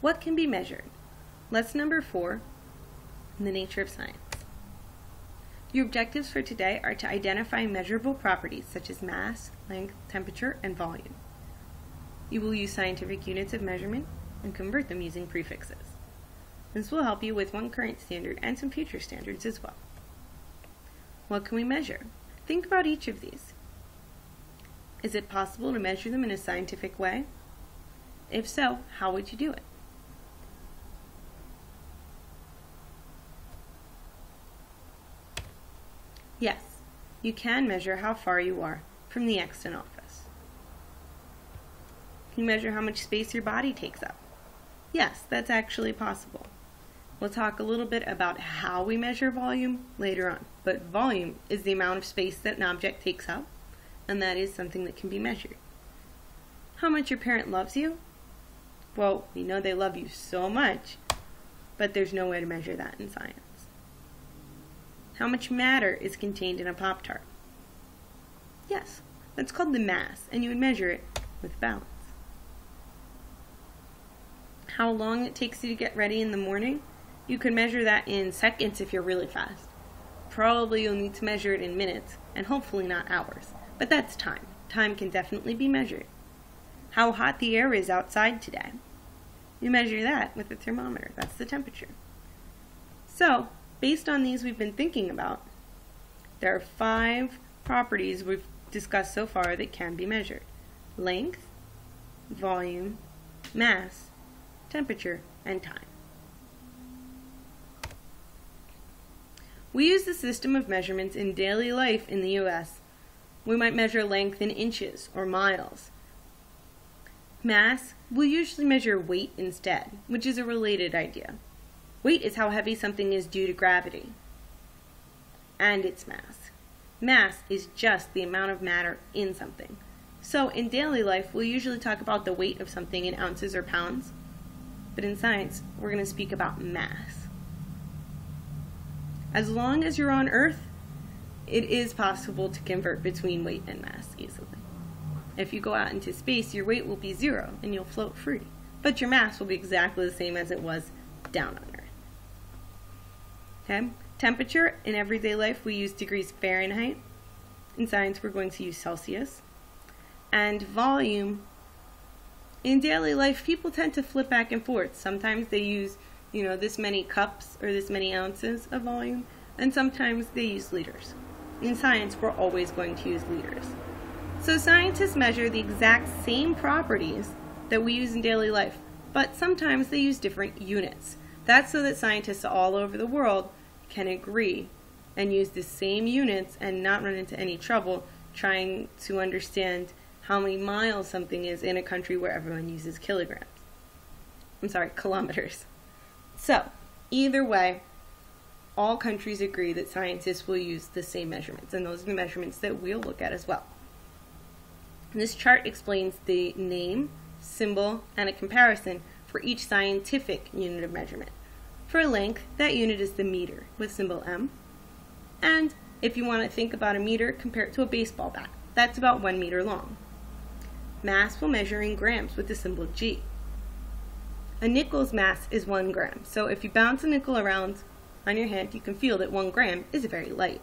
What can be measured? Lesson number four, the nature of science. Your objectives for today are to identify measurable properties such as mass, length, temperature, and volume. You will use scientific units of measurement and convert them using prefixes. This will help you with one current standard and some future standards as well. What can we measure? Think about each of these. Is it possible to measure them in a scientific way? If so, how would you do it? Yes, you can measure how far you are from the extant office. Can you measure how much space your body takes up? Yes, that's actually possible. We'll talk a little bit about how we measure volume later on, but volume is the amount of space that an object takes up, and that is something that can be measured. How much your parent loves you? Well, we know they love you so much, but there's no way to measure that in science. How much matter is contained in a Pop Tart? Yes, that's called the mass, and you would measure it with balance. How long it takes you to get ready in the morning? You could measure that in seconds if you're really fast. Probably you'll need to measure it in minutes, and hopefully not hours. But that's time. Time can definitely be measured. How hot the air is outside today. You measure that with a thermometer. That's the temperature. So, based on these we've been thinking about, there are five properties we've discussed so far that can be measured. Length, volume, mass, temperature, and time. We use the system of measurements in daily life in the U.S. We might measure length in inches or miles. Mass, we'll usually measure weight instead, which is a related idea. Weight is how heavy something is due to gravity and its mass. Mass is just the amount of matter in something. So in daily life, we'll usually talk about the weight of something in ounces or pounds, but in science, we're going to speak about mass. As long as you're on Earth, it is possible to convert between weight and mass easily. If you go out into space, your weight will be zero and you'll float free, but your mass will be exactly the same as it was down on. Okay? Temperature in everyday life we use degrees Fahrenheit. In science we're going to use Celsius. And volume in daily life people tend to flip back and forth. Sometimes they use, you know, this many cups or this many ounces of volume, and sometimes they use liters. In science we're always going to use liters. So scientists measure the exact same properties that we use in daily life, but sometimes they use different units. That's so that scientists all over the world can agree and use the same units and not run into any trouble trying to understand how many miles something is in a country where everyone uses kilograms. I'm sorry, kilometers. So, either way, all countries agree that scientists will use the same measurements, and those are the measurements that we'll look at as well. This chart explains the name, symbol, and a comparison for each scientific unit of measurement. For length, that unit is the meter with symbol M. And if you want to think about a meter, compare it to a baseball bat. That's about one meter long. Mass will measure in grams with the symbol G. A nickel's mass is one gram, so if you bounce a nickel around on your hand, you can feel that one gram is very light.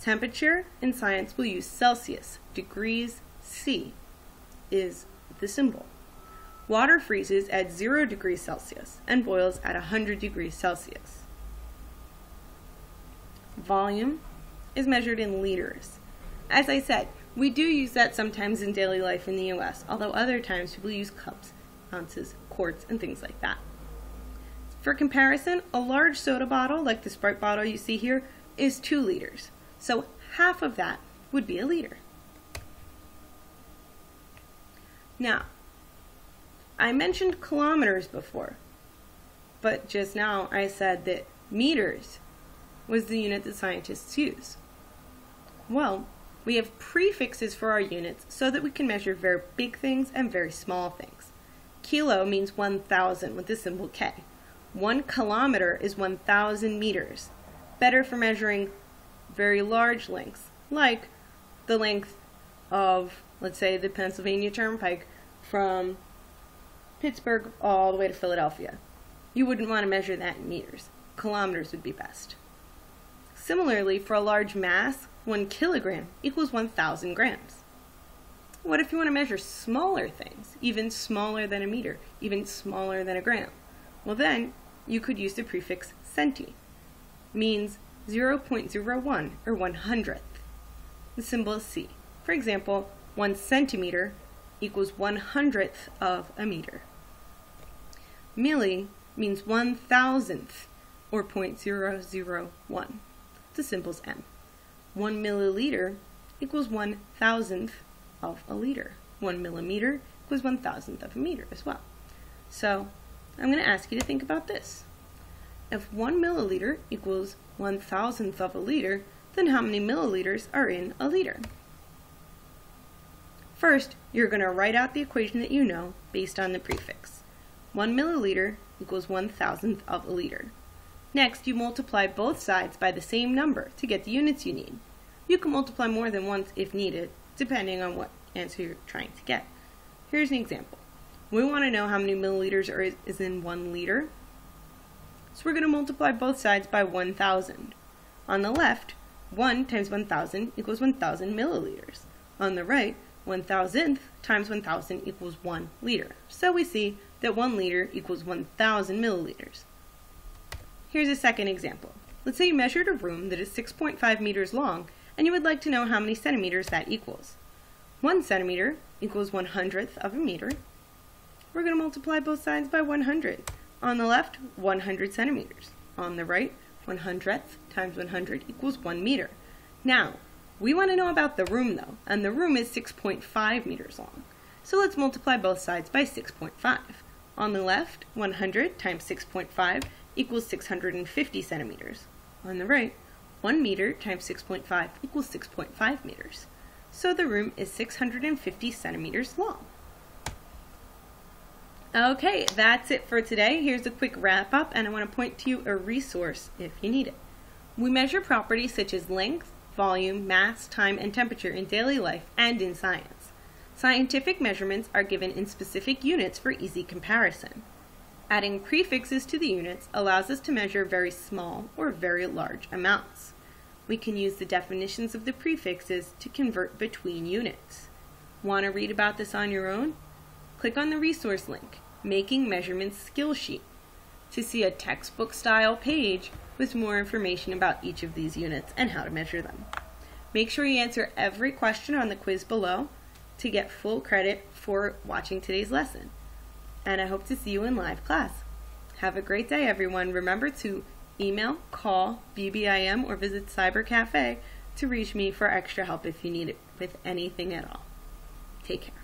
Temperature in science will use Celsius. Degrees C is the symbol. Water freezes at 0 degrees Celsius and boils at 100 degrees Celsius. Volume is measured in liters. As I said, we do use that sometimes in daily life in the US, although other times people use cups, ounces, quarts, and things like that. For comparison, a large soda bottle, like the Sprite bottle you see here, is 2 liters. So half of that would be a liter. Now, I mentioned kilometers before, but just now I said that meters was the unit that scientists use. Well, we have prefixes for our units so that we can measure very big things and very small things. Kilo means 1,000 with the symbol K. One kilometer is 1,000 meters, better for measuring very large lengths, like the length of, let's say, the Pennsylvania Turnpike from Pittsburgh all the way to Philadelphia. You wouldn't want to measure that in meters. Kilometers would be best. Similarly, for a large mass, 1 kilogram equals 1,000 grams. What if you want to measure smaller things, even smaller than a meter, even smaller than a gram? Well, then you could use the prefix centi. Means 0.01 or 1 hundredth. The symbol is C. For example, 1 centimeter equals 1 hundredth of a meter. Milli means 1 thousandth or 0.001. The symbol's M. 1 milliliter equals 1 thousandth of a liter. One millimeter equals one thousandth of a meter as well. So I'm going to ask you to think about this. If one milliliter equals one thousandth of a liter, then how many milliliters are in a liter? First, you're going to write out the equation that you know based on the prefix. 1 milliliter equals 1 thousandth of a liter. Next, you multiply both sides by the same number to get the units you need. You can multiply more than once if needed, depending on what answer you're trying to get. Here's an example. We want to know how many milliliters are, is in one liter. So we're going to multiply both sides by 1,000. On the left, 1 times 1,000 equals 1,000 milliliters. On the right, 1,000th times 1,000 equals 1 liter. So we see that 1 liter equals 1,000 milliliters. Here's a second example. Let's say you measured a room that is 6.5 meters long and you would like to know how many centimeters that equals. 1 centimeter equals 1 hundredth of a meter. We're going to multiply both sides by 100. On the left, 100 centimeters. On the right, 1 hundredth times 100 equals 1 meter. Now, we want to know about the room though, and the room is 6.5 meters long. So let's multiply both sides by 6.5. On the left, 100 times 6.5 equals 650 centimeters. On the right, 1 meter times 6.5 equals 6.5 meters. So the room is 650 centimeters long. Okay, that's it for today. Here's a quick wrap up, and I want to point to you a resource if you need it. We measure properties such as length, volume, mass, time, and temperature in daily life and in science. Scientific measurements are given in specific units for easy comparison. Adding prefixes to the units allows us to measure very small or very large amounts we can use the definitions of the prefixes to convert between units. Want to read about this on your own? Click on the resource link, Making Measurements Skill Sheet, to see a textbook style page with more information about each of these units and how to measure them. Make sure you answer every question on the quiz below to get full credit for watching today's lesson. And I hope to see you in live class. Have a great day, everyone. Remember to Email, call, BBIM, or visit Cyber Cafe to reach me for extra help if you need it with anything at all. Take care.